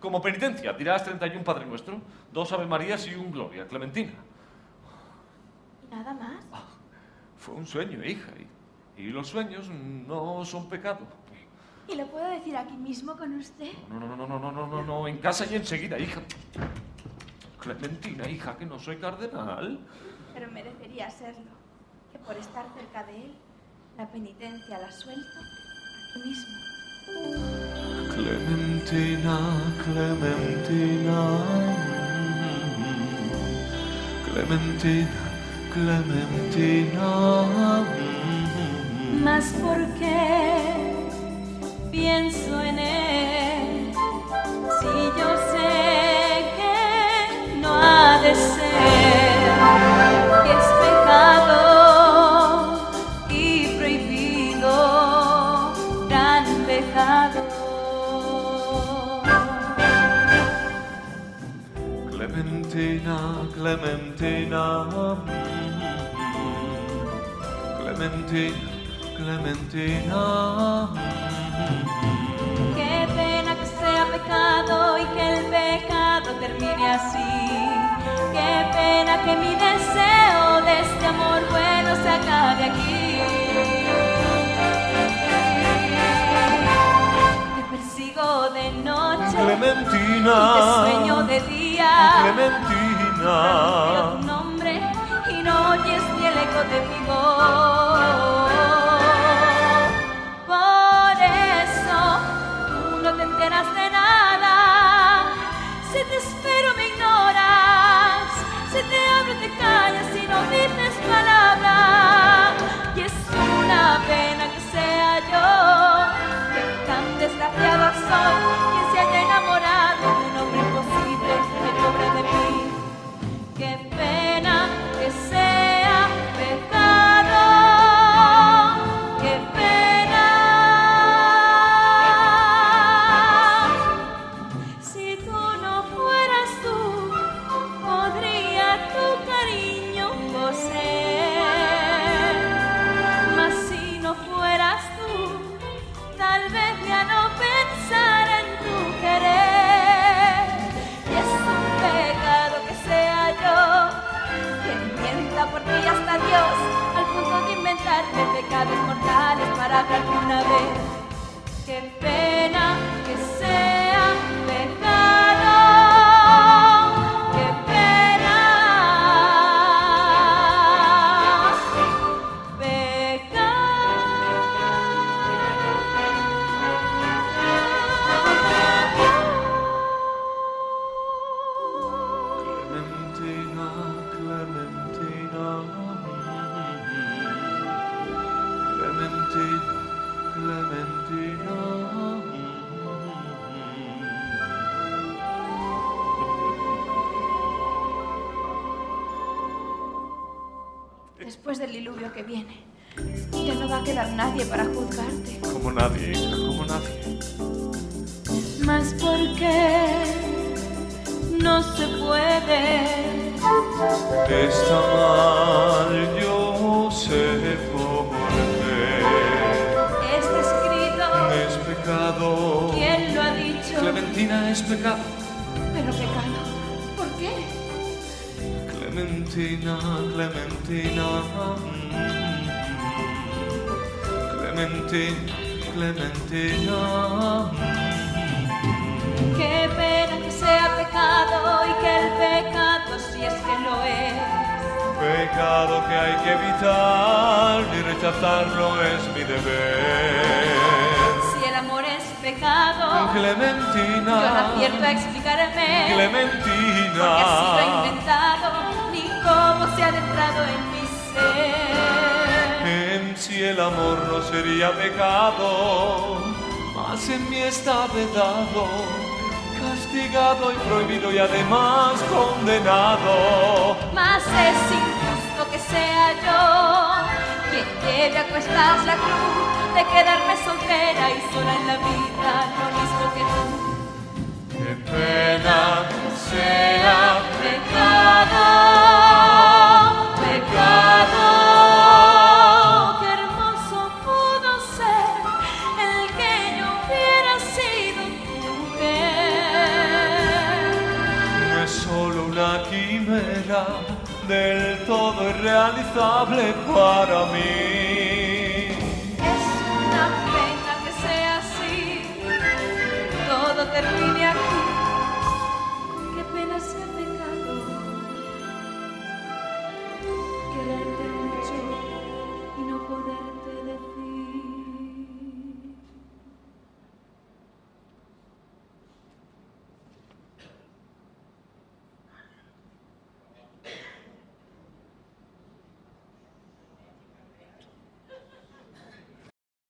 Como penitencia, dirás 31 Padre Nuestro, dos Ave Marías y un Gloria, Clementina. ¿Y nada más? Ah, fue un sueño, hija, y, y, los sueños no son pecado. ¿Y lo puedo decir aquí mismo con usted? No, no, no, no, no, no, no, no, en casa y enseguida, hija. Clementina, hija, que no soy cardenal. Pero merecería serlo, que por estar cerca de él, la penitencia la suelto aquí mismo. Clementina, Clementina. Clementina, Clementina. Más porque pienso en él, si yo sé que no ha de ser, Clementina, Clementina. Clementina. Qué pena que sea pecado y que el pecado termine así. Qué pena que mi deseo de este amor bueno se acabe aquí. Te persigo de noche Clementina. y te sueño de día. Clementina. Tu nombre y no oyes ni el eco de mi voz. Por eso tú no te enteras de nada. Si te espero me ignoras. Si te hablo te callas y no dices palabra. Y es una pena que sea yo que tan desgraciada soy. Después del diluvio que viene, ya no va a quedar nadie para juzgarte. Como nadie, hija, como nadie. Más porque no se puede. Está mal, Clementina es pecado. Pero pecado. ¿Por qué? Clementina, Clementina. Clementina, Clementina. Qué pena que sea pecado y que el pecado, si es que lo es, Pecado que hay que evitar y rechazarlo es mi deber. Pecado, yo no Clementina, acierto a explicarme porque Clementina. así lo he inventado ni cómo se ha adentrado en mi ser. En si el amor no sería pecado, mas en mí está vedado, castigado y prohibido y además condenado. Mas es injusto que sea yo quien lleve a cuestas la cruz de quedarme soltera y sola en la vida, lo mismo que tú. Que pena sea pecado, pecado. Qué hermoso pudo ser el que yo hubiera sido tu mujer. No es solo una quimera del todo irrealizable para mí.